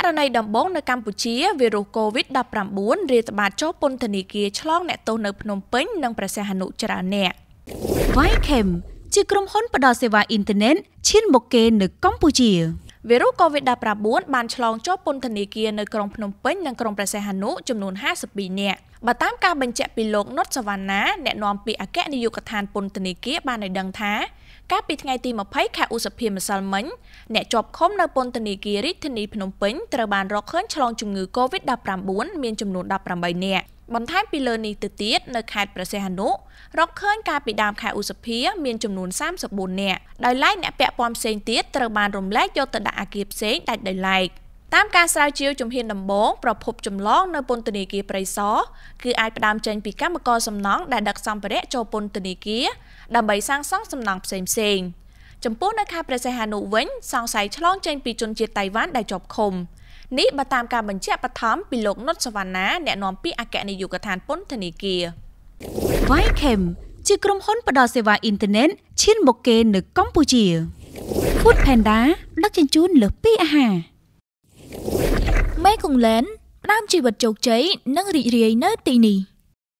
ករណីដំបូងនៅកម្ពុជាវីរុស COVID-19 រាតត្បាតចូលពន្ធនាគារឆ្លងអ្នកទោសនៅភ្នំពេញនិងព្រះសីហនុច្រើនអ្នក Vychem ជាក្រុមហ៊ុនផ្ដល់សេវាអ៊ីនធឺណិតឈានមុខគេនៅកម្ពុជា វីរុស COVID-19 បានឆ្លងចូលពន្ធនាគារនៅក្រុងភ្នំពេញនិងក្រុងព្រះសីហនុចំនួន52នាក់បើតាមការបញ្ជាក់ពីលោកនុតសវណ្ណាអ្នកនាំពាក្យអគ្គនាយកដ្ឋានពន្ធនាគារបានឲ្យដឹងថាកាលពីថ្ងៃទី20ខែឧសភាម្សិលមិញអ្នកជាប់ឃុំនៅពន្ធនាគាររាជធានីភ្នំពេញត្រូវបានរកឃើញឆ្លងជំងឺ Covid-19 មានចំនួន18នាក់ បន្ថែមពីលើនេះទៅទៀតនៅខេត្តព្រះសីហនុរកឃើញកាលពីដើមខែឧសភាមានចំនួន34នាក់ដោយឡែកអ្នកពាក់ព័ន្ធផ្សេងទៀតត្រូវបានរំលែកយកទៅដាក់អគារផ្សេងដាច់ដោយឡែកតាមការស្រាវជ្រាវជំហានដំបូងប្រភពចម្លងនៅពន្ធនាគារព្រៃសរគឺអាចផ្ដើមចេញពីកម្មករសំណង់ដែលដឹកសម្ភារៈចូលពន្ធនាគារដើម្បីសាងសង់សំណង់ផ្សេងផ្សេងចំពោះនៅខេត្តព្រះសីហនុវិញសង្ស័យឆ្លងចេញពីជនជាតិតៃវ៉ាន់ដែលជាប់ឃុំ នេះបើតាមការបញ្ជាក់បឋមពីលោកនុតសវណ្ណាអ្នកនាំពាក្យអគ្គនាយកដ្ឋានពន្ធនាគារ Vychem ជាក្រុមហ៊ុនផ្ដល់សេវាអ៊ីនធឺណិតឈានមុខគេនៅកម្ពុជា Food Panda ដឹកជញ្ជូនលើសពីអាហារមេកុងឡែនផ្ដើមជីវិតជោគជ័យនិងរីករាយនៅទីនេះ